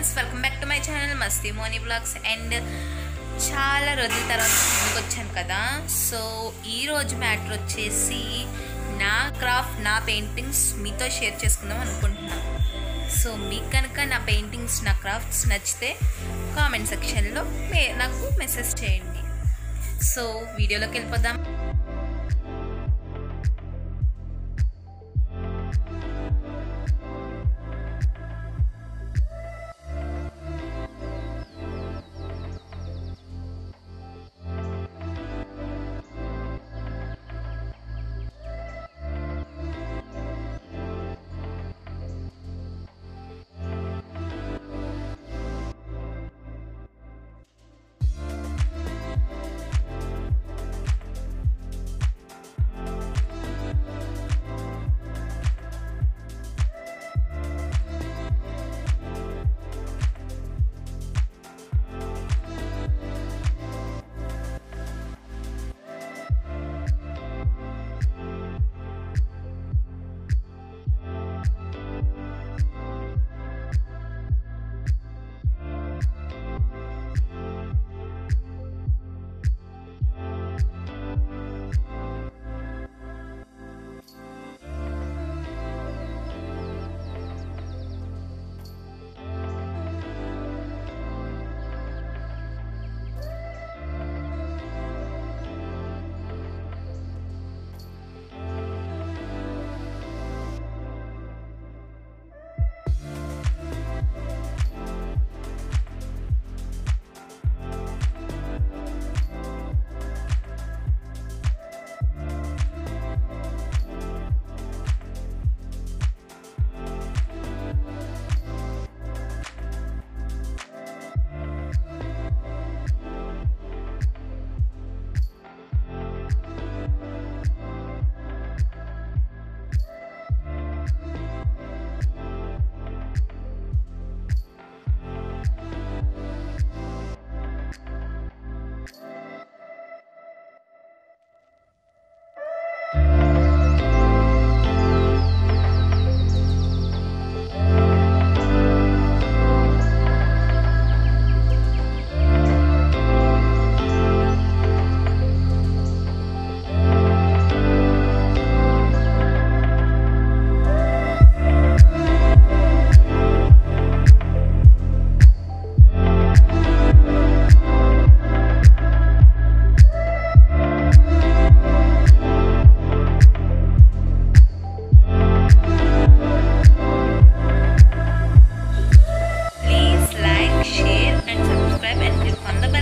Friends welcome back to my channel Masti Moni vlogs. And చాలా రోజుల తర్వాత ముందుకు వచ్చాను కదా. సో ఈ రోజు మ్యాటర్ వచ్చేసి నా క్రాఫ్ట్ నా పెయింటింగ్స్ మీతో షేర్ చేసుకుందాం అనుకుంటున్నాను సో మీకు కనుక నా పెయింటింగ్స్ నా క్రాఫ్ట్స్ నచ్చితే కామెంట్ సెక్షన్లో మే నాకు మెసేజ్ చేయండి. సో వీడియోలోకి వెళ్ళిపోదాం.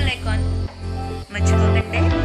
icon. Much more